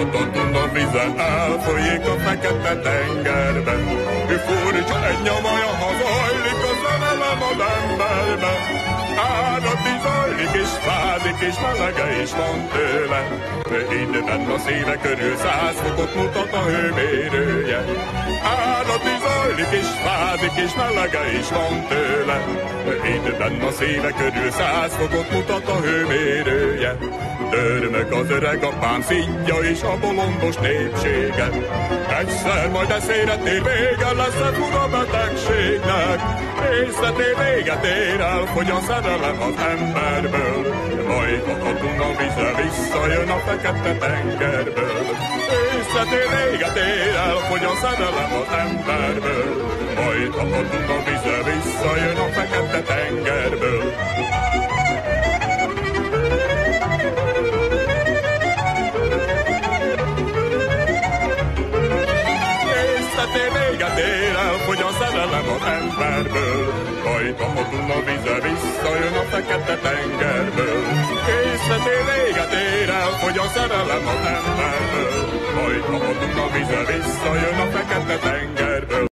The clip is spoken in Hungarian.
A vize elfolyik a fekete tengerben. Ő furcsa egy nyavaja, ha zajlik a szerelem az emberben. Árat is zajlik és fázik és melege is van tőle. Időben a szíve körül száz fokot mutat a hőmérője. Árat is zajlik és fázik és melege is van tőle. Időben a szíve körül száz fokot mutat a hőmérője. Dörmök az öreg apám szintja és a bolondos népsége. Egyszer majd eszére tér vége lesz a fura betegségnek. Részleté véget ér el, hogy a szerelem az emberből. Majd a Duna vize visszajön a fekete tengerből. Részleté véget ér el, hogy a szerelem az emberből. Majd a Duna vize visszajön Részleté véget ér el, hogy a szerelem az emberből. Majd a Duna vize visszajön a fekete tengerből. Részleté véget ér el, hogy a szerelem az emberből.